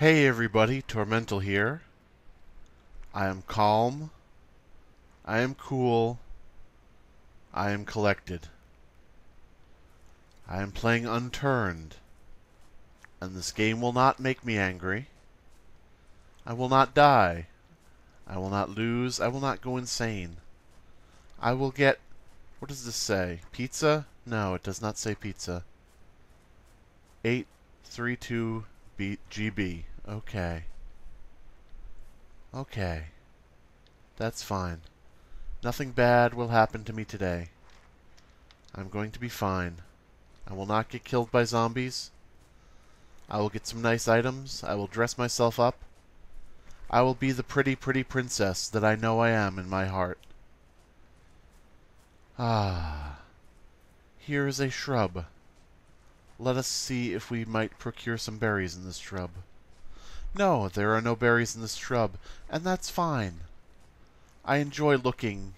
Hey everybody, Tormental here. I am calm. I am cool. I am collected. I am playing unturned. And this game will not make me angry. I will not die. I will not lose. I will not go insane. I will get... What does this say? Pizza? No, it does not say pizza. 832 GB. Okay. Okay. That's fine. Nothing bad will happen to me today. I'm going to be fine. I will not get killed by zombies. I will get some nice items. I will dress myself up. I will be the pretty, pretty princess that I know I am in my heart. Ah. Here is a shrub. Let us see if we might procure some berries in this shrub. No, there are no berries in this shrub, and that's fine. I enjoy looking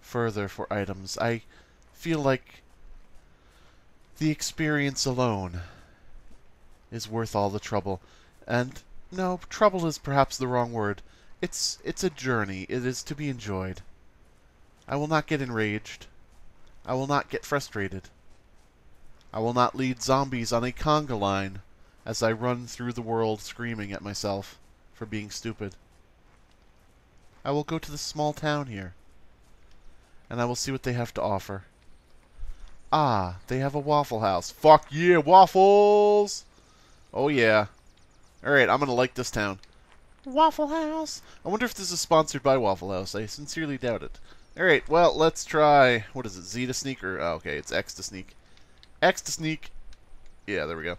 further for items. I feel like the experience alone is worth all the trouble. And no, trouble is perhaps the wrong word. It's it's a journey. It is to be enjoyed. I will not get enraged. I will not get frustrated. I will not lead zombies on a conga line as I run through the world screaming at myself for being stupid. I will go to the small town here, and I will see what they have to offer. Ah, they have a Waffle House. Fuck yeah, waffles! Oh yeah. Alright, I'm gonna like this town. Waffle House! I wonder if this is sponsored by Waffle House. I sincerely doubt it. Alright, well, let's try... What is it, Z to sneak? Or, oh, okay, it's X to sneak. X to sneak. Yeah, there we go.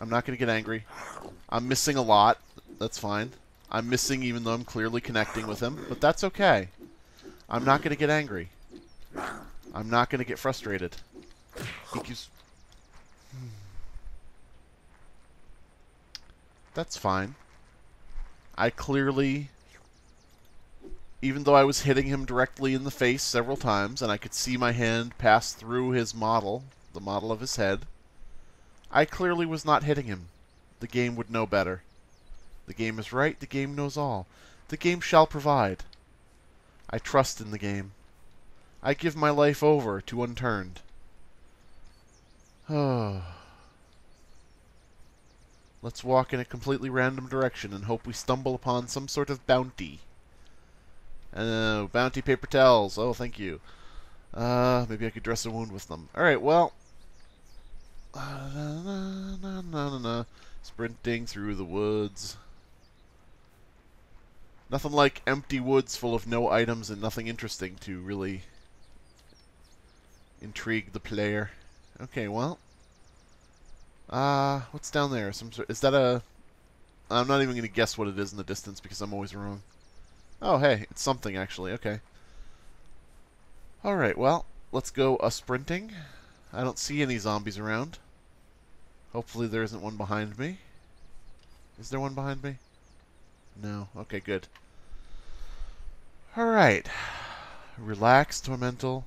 I'm not going to get angry. I'm missing a lot. That's fine. I'm missing even though I'm clearly connecting with him, but that's okay. I'm not going to get angry. I'm not going to get frustrated. He keeps... That's fine. I clearly... Even though I was hitting him directly in the face several times, and I could see my hand pass through his model, the model of his head. I clearly was not hitting him. The game would know better. The game is right, the game knows all. The game shall provide. I trust in the game. I give my life over to Unturned. Oh. Let's walk in a completely random direction and hope we stumble upon some sort of bounty. Oh, bounty paper towels. Oh, thank you. Uh, maybe I could dress a wound with them. Alright, well, Sprinting through the woods. Nothing like empty woods full of no items and nothing interesting to really intrigue the player. Okay, well. Uh, what's down there? Some sort, is that a... I'm not even going to guess what it is in the distance because I'm always wrong. Oh, hey, it's something actually. Okay. Alright, well, let's go a-sprinting. I don't see any zombies around. Hopefully there isn't one behind me. Is there one behind me? No. Okay, good. Alright. Relax, Tormental.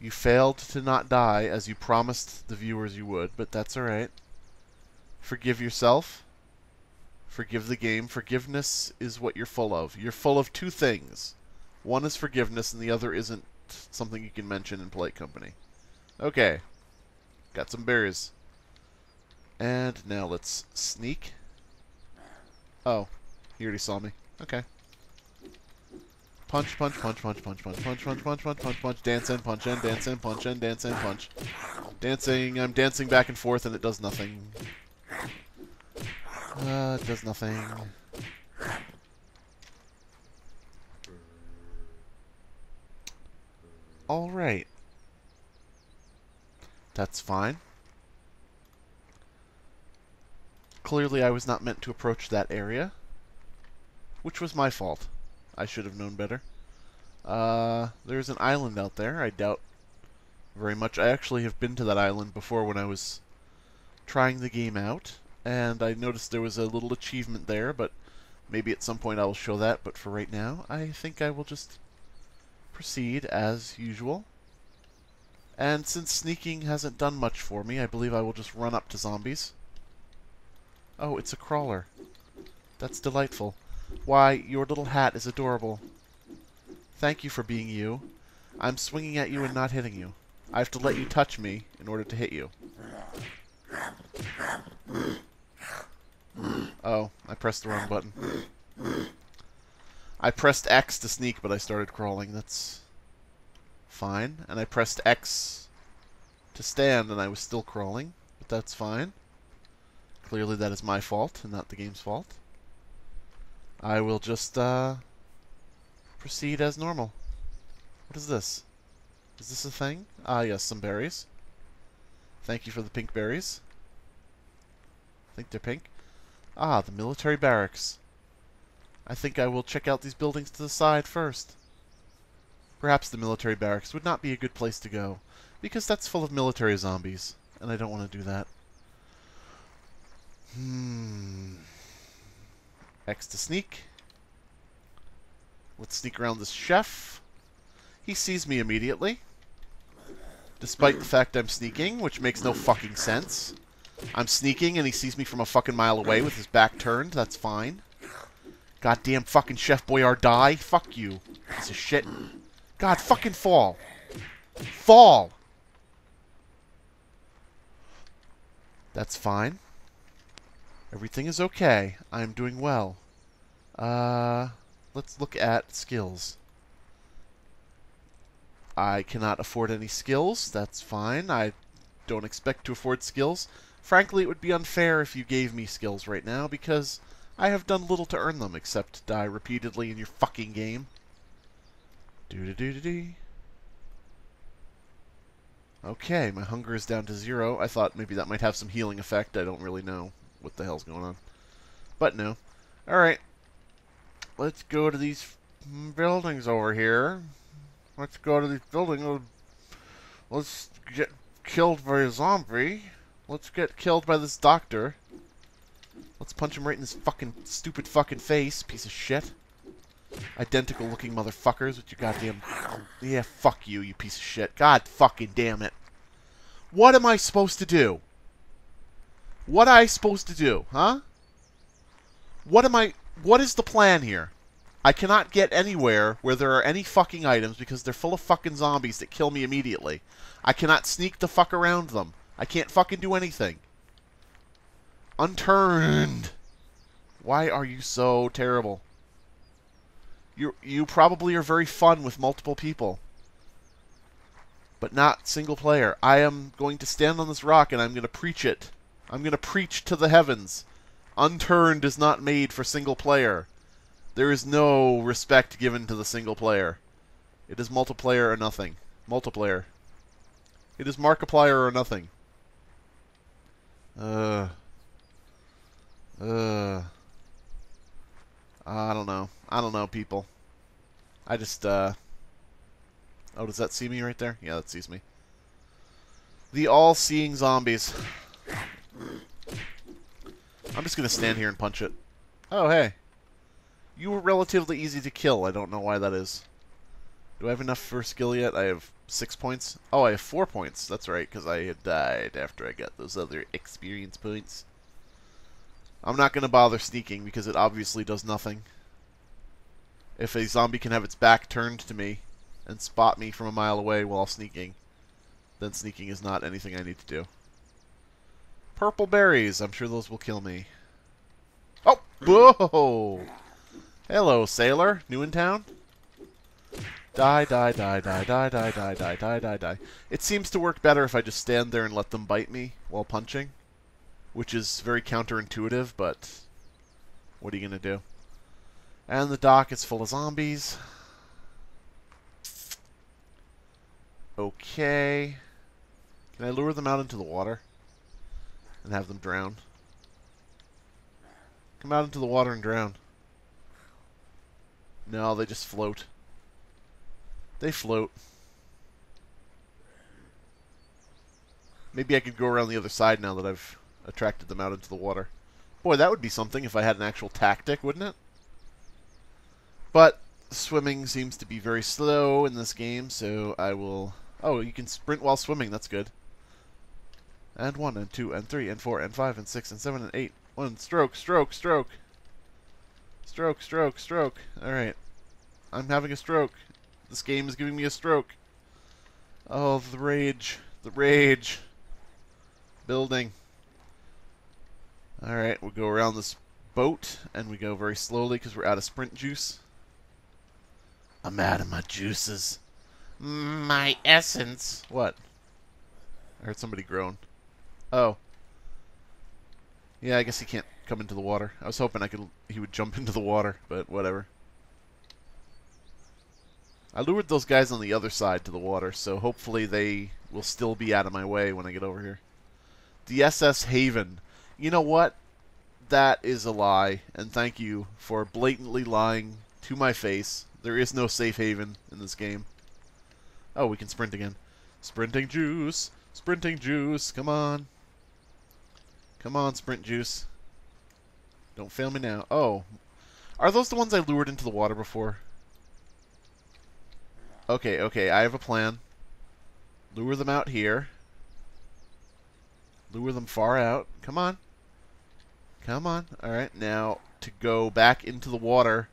You failed to not die as you promised the viewers you would, but that's alright. Forgive yourself. Forgive the game. Forgiveness is what you're full of. You're full of two things. One is forgiveness, and the other isn't something you can mention in polite company. Okay. Got some berries. And now let's sneak. Oh, he already saw me. Okay. Punch, punch, punch, punch, punch, punch, punch, punch, punch, punch, punch, punch, dancing, punch in, dance in, punch. And dance and punch. Dancing, I'm dancing back and forth and it does nothing. Uh, it does nothing. Alright. That's fine. clearly I was not meant to approach that area. Which was my fault. I should have known better. Uh, there's an island out there. I doubt very much. I actually have been to that island before when I was trying the game out. And I noticed there was a little achievement there, but maybe at some point I will show that. But for right now, I think I will just proceed as usual. And since sneaking hasn't done much for me, I believe I will just run up to zombies. Oh, it's a crawler. That's delightful. Why, your little hat is adorable. Thank you for being you. I'm swinging at you and not hitting you. I have to let you touch me in order to hit you. Oh, I pressed the wrong button. I pressed X to sneak, but I started crawling. That's fine. And I pressed X to stand, and I was still crawling. But that's fine. Clearly that is my fault, and not the game's fault. I will just, uh, proceed as normal. What is this? Is this a thing? Ah, yes, some berries. Thank you for the pink berries. I think they're pink. Ah, the military barracks. I think I will check out these buildings to the side first. Perhaps the military barracks would not be a good place to go, because that's full of military zombies, and I don't want to do that. Hmm. X to sneak. Let's sneak around this chef. He sees me immediately. Despite the fact I'm sneaking, which makes no fucking sense. I'm sneaking and he sees me from a fucking mile away with his back turned. That's fine. Goddamn fucking Chef Boyardee. Fuck you. Piece of shit. God, fucking fall. Fall! That's fine. Everything is okay. I'm doing well. Uh, let's look at skills. I cannot afford any skills. That's fine. I don't expect to afford skills. Frankly, it would be unfair if you gave me skills right now, because I have done little to earn them except die repeatedly in your fucking game. Doo doo doo doo doo. Okay, my hunger is down to zero. I thought maybe that might have some healing effect. I don't really know what the hell's going on. But no. Alright. Let's go to these buildings over here. Let's go to these buildings. Let's get killed by a zombie. Let's get killed by this doctor. Let's punch him right in his fucking stupid fucking face, piece of shit. Identical looking motherfuckers with your goddamn... Yeah, fuck you, you piece of shit. God fucking damn it. What am I supposed to do? What am I supposed to do, huh? What am I... What is the plan here? I cannot get anywhere where there are any fucking items because they're full of fucking zombies that kill me immediately. I cannot sneak the fuck around them. I can't fucking do anything. Unturned. Why are you so terrible? You you probably are very fun with multiple people. But not single player. I am going to stand on this rock and I'm going to preach it. I'm going to preach to the heavens. Unturned is not made for single player. There is no respect given to the single player. It is multiplayer or nothing. Multiplayer. It is Markiplier or nothing. Uh. Uh. I don't know. I don't know, people. I just, uh... Oh, does that see me right there? Yeah, that sees me. The all-seeing zombies. I'm just gonna stand here and punch it. Oh, hey. You were relatively easy to kill. I don't know why that is. Do I have enough for skill yet? I have six points. Oh, I have four points. That's right, because I had died after I got those other experience points. I'm not going to bother sneaking because it obviously does nothing. If a zombie can have its back turned to me and spot me from a mile away while sneaking, then sneaking is not anything I need to do. Purple berries. I'm sure those will kill me. Oh! Whoa! Hello, sailor. New in town? Die, die, die, die, die, die, die, die, die, die, die. It seems to work better if I just stand there and let them bite me while punching which is very counterintuitive, but what are you going to do? And the dock is full of zombies. Okay. Can I lure them out into the water? And have them drown? Come out into the water and drown. No, they just float. They float. Maybe I could go around the other side now that I've attracted them out into the water. Boy, that would be something if I had an actual tactic, wouldn't it? But swimming seems to be very slow in this game, so I will... Oh, you can sprint while swimming. That's good. And one, and two, and three, and four, and five, and six, and seven, and eight. One, stroke, stroke, stroke. Stroke, stroke, stroke. Alright. I'm having a stroke. This game is giving me a stroke. Oh, the rage. The rage. Building. Alright, we'll go around this boat, and we go very slowly because we're out of sprint juice. I'm out of my juices. My essence. What? I heard somebody groan. Oh. Yeah, I guess he can't come into the water. I was hoping I could he would jump into the water, but whatever. I lured those guys on the other side to the water, so hopefully they will still be out of my way when I get over here. The SS Haven. You know what? That is a lie, and thank you for blatantly lying to my face. There is no safe haven in this game. Oh, we can sprint again. Sprinting juice! Sprinting juice! Come on! Come on, sprint juice. Don't fail me now. Oh. Are those the ones I lured into the water before? Okay, okay, I have a plan. Lure them out here. Lure them far out. Come on. Come on. Alright, now to go back into the water,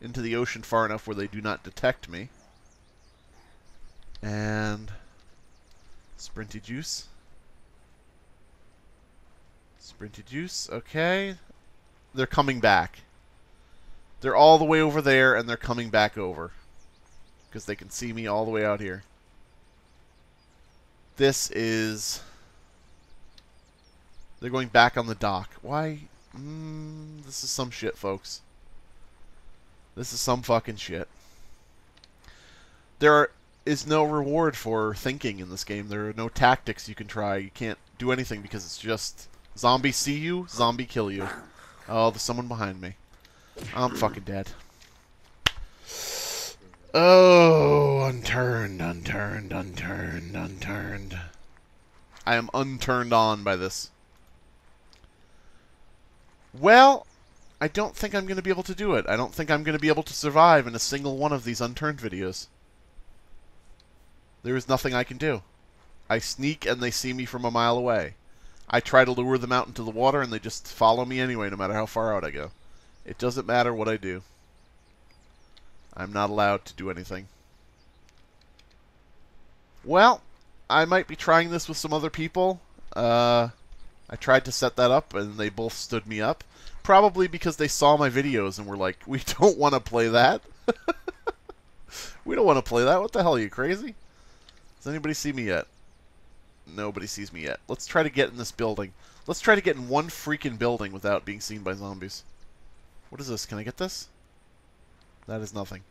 into the ocean far enough where they do not detect me. And... Sprinty Juice. Sprinty Juice, okay. They're coming back. They're all the way over there, and they're coming back over. Because they can see me all the way out here. This is... They're going back on the dock. Why? Mm, this is some shit, folks. This is some fucking shit. There is no reward for thinking in this game. There are no tactics you can try. You can't do anything because it's just zombie see you, zombie kill you. Oh, there's someone behind me. I'm fucking dead. Oh, unturned, unturned, unturned, unturned. I am unturned on by this. Well, I don't think I'm going to be able to do it. I don't think I'm going to be able to survive in a single one of these unturned videos. There is nothing I can do. I sneak and they see me from a mile away. I try to lure them out into the water and they just follow me anyway, no matter how far out I go. It doesn't matter what I do. I'm not allowed to do anything. Well, I might be trying this with some other people. Uh, I tried to set that up, and they both stood me up. Probably because they saw my videos and were like, we don't want to play that. we don't want to play that. What the hell, are you crazy? Does anybody see me yet? Nobody sees me yet. Let's try to get in this building. Let's try to get in one freaking building without being seen by zombies. What is this? Can I get this? That is nothing.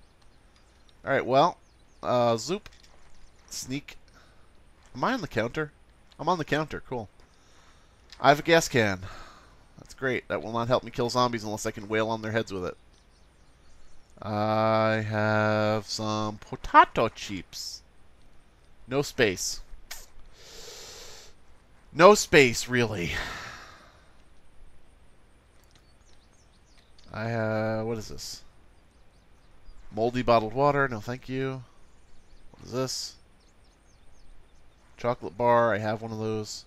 Alright, well, uh, zoop. Sneak. Am I on the counter? I'm on the counter. Cool. I have a gas can. That's great. That will not help me kill zombies unless I can wail on their heads with it. I have some potato chips. No space. No space, really. I, uh, what is this? Moldy bottled water, no thank you. What is this? Chocolate bar, I have one of those.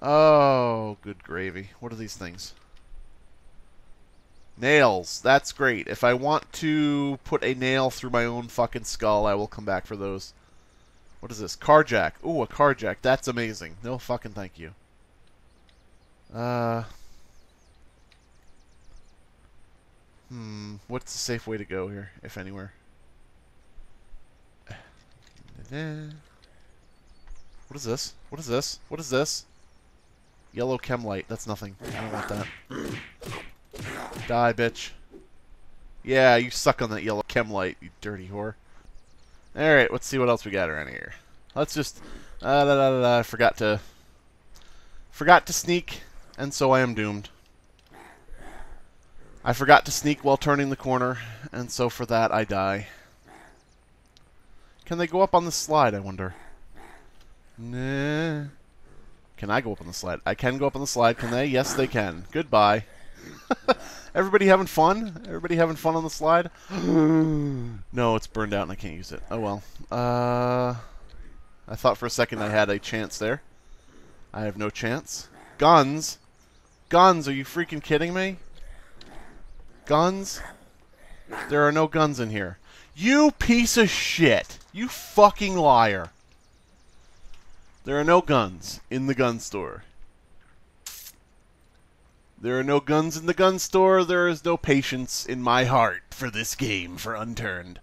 Oh, good gravy. What are these things? Nails. That's great. If I want to put a nail through my own fucking skull, I will come back for those. What is this? Carjack. Ooh, a carjack. That's amazing. No fucking thank you. Uh... Hmm, what's the safe way to go here, if anywhere? What is this? What is this? What is this? Yellow chem light. That's nothing. I don't want that. Die, bitch. Yeah, you suck on that yellow chem light, you dirty whore. Alright, let's see what else we got around here. Let's just... Uh, da, da, da, da, forgot to... Forgot to sneak, and so I am doomed. I forgot to sneak while turning the corner, and so for that I die. Can they go up on the slide, I wonder? Nah. Can I go up on the slide? I can go up on the slide, can they? Yes, they can. Goodbye. Everybody having fun? Everybody having fun on the slide? no, it's burned out and I can't use it. Oh well. Uh, I thought for a second I had a chance there. I have no chance. Guns? Guns, are you freaking kidding me? Guns? There are no guns in here. You piece of shit! You fucking liar! There are no guns in the gun store. There are no guns in the gun store. There is no patience in my heart for this game for Unturned.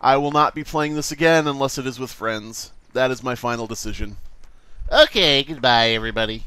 I will not be playing this again unless it is with friends. That is my final decision. Okay, goodbye, everybody.